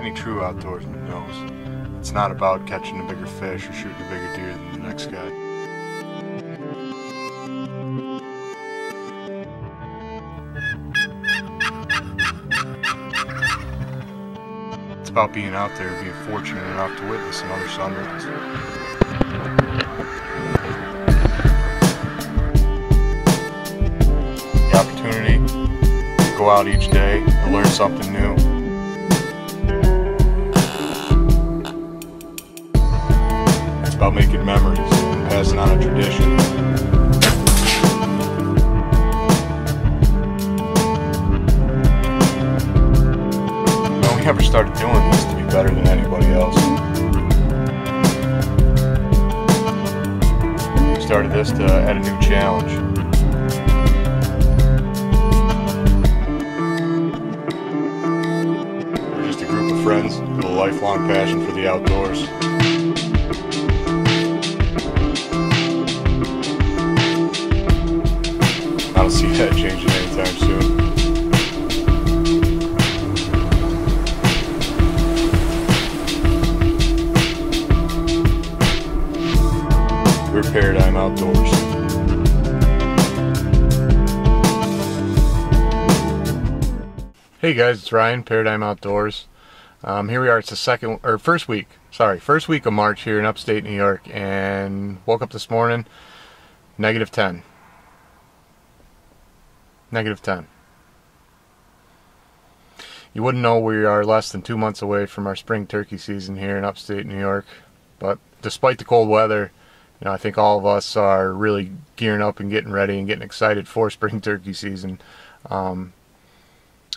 Any true outdoorsman knows it's not about catching a bigger fish or shooting a bigger deer than the next guy. It's about being out there, being fortunate enough to witness another sunrise. The opportunity to go out each day and learn something new. About making memories and passing on a tradition. Never started doing this to be better than anybody else. We started this to add a new challenge. We're just a group of friends with a lifelong passion for the outdoors. Don't see that changing anytime soon. We're Paradigm Outdoors. Hey guys, it's Ryan, Paradigm Outdoors. Um, here we are. It's the second or first week. Sorry, first week of March here in upstate New York, and woke up this morning, negative ten. Negative ten. You wouldn't know we are less than two months away from our spring turkey season here in upstate New York, but despite the cold weather, you know I think all of us are really gearing up and getting ready and getting excited for spring turkey season. Um,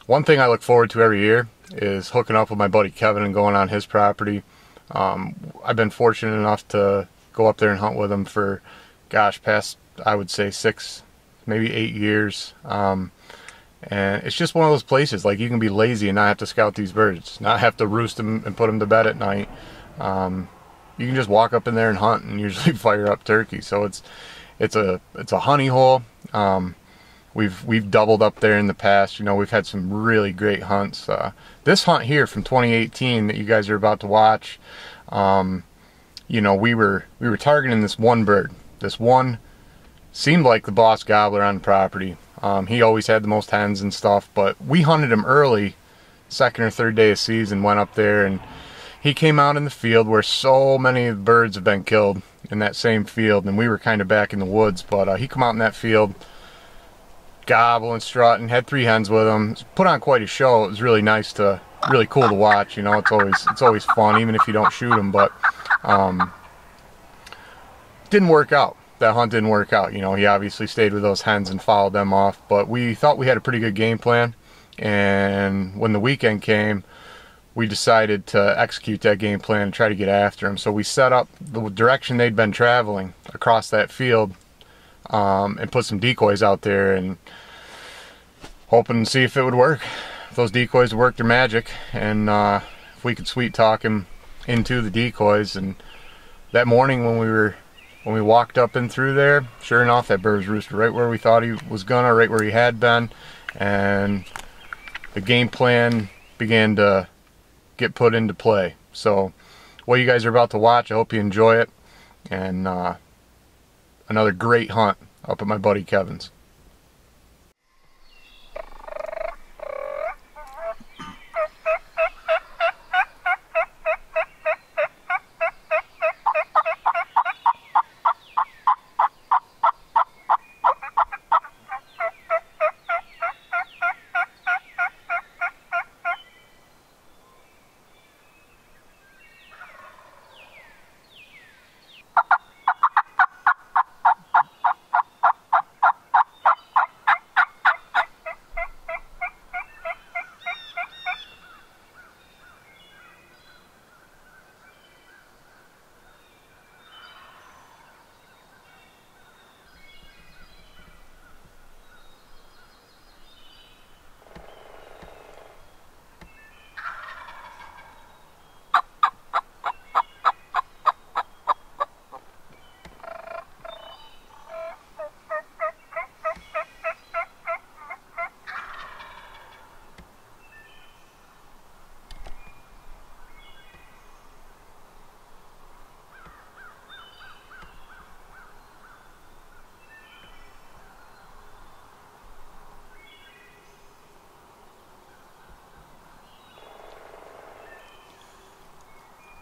one thing I look forward to every year is hooking up with my buddy Kevin and going on his property. Um, I've been fortunate enough to go up there and hunt with him for, gosh, past I would say six, maybe eight years. Um, and it's just one of those places like you can be lazy and not have to scout these birds, not have to roost them and put them to bed at night. Um, you can just walk up in there and hunt and usually fire up turkey. So it's it's a it's a honey hole. Um, we've we've doubled up there in the past. You know, we've had some really great hunts. Uh, this hunt here from 2018 that you guys are about to watch, um, you know, we were we were targeting this one bird. This one seemed like the boss gobbler on the property. Um, he always had the most hens and stuff, but we hunted him early, second or third day of season. Went up there and he came out in the field where so many birds have been killed in that same field, and we were kind of back in the woods. But uh, he come out in that field gobble and strut and had three hens with him. Put on quite a show. It was really nice to, really cool to watch. You know, it's always it's always fun, even if you don't shoot them. But um, didn't work out. That hunt didn't work out. You know, he obviously stayed with those hens and followed them off. But we thought we had a pretty good game plan. And when the weekend came, we decided to execute that game plan and try to get after him. So we set up the direction they'd been traveling across that field um, and put some decoys out there and hoping to see if it would work. If those decoys worked their magic, and uh, if we could sweet talk him into the decoys. And that morning when we were when we walked up and through there, sure enough, that bird was roosted right where we thought he was gonna, right where he had been, and the game plan began to get put into play. So, what you guys are about to watch, I hope you enjoy it, and. Uh, another great hunt up at my buddy Kevin's.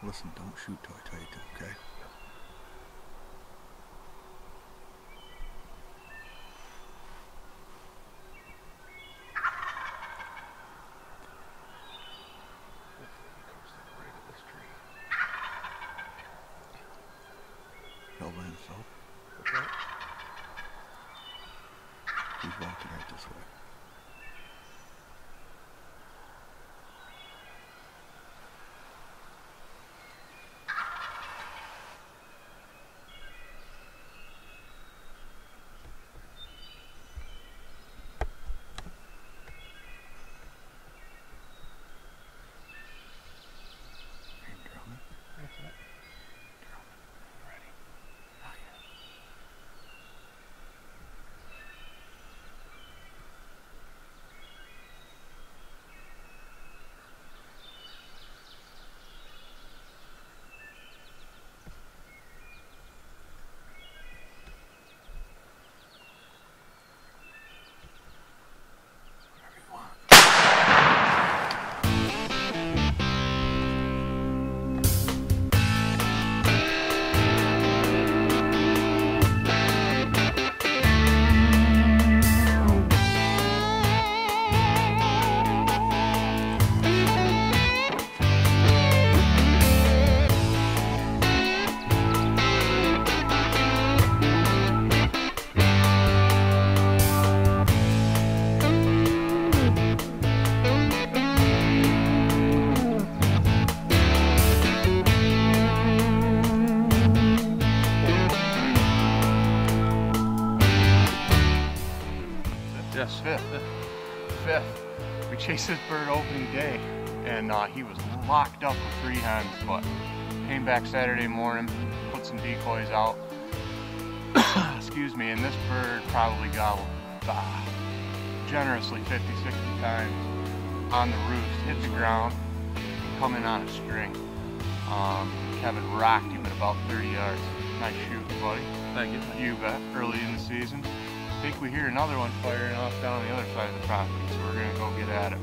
Listen, don't shoot till I tell you to, okay? Held by himself. He's walking right this way. Yes, fifth. Fifth. We chased this bird opening day, and uh, he was locked up with three hens, but came back Saturday morning, put some decoys out. Excuse me, and this bird probably gobbled uh, generously 50, 60 times on the roost, hit the ground, coming on a string. Um, Kevin rocked him at about 30 yards. Nice shoot, buddy. Thank you. You bet. Early in the season think we hear another one firing off down the other side of the property, so we're gonna go get at it.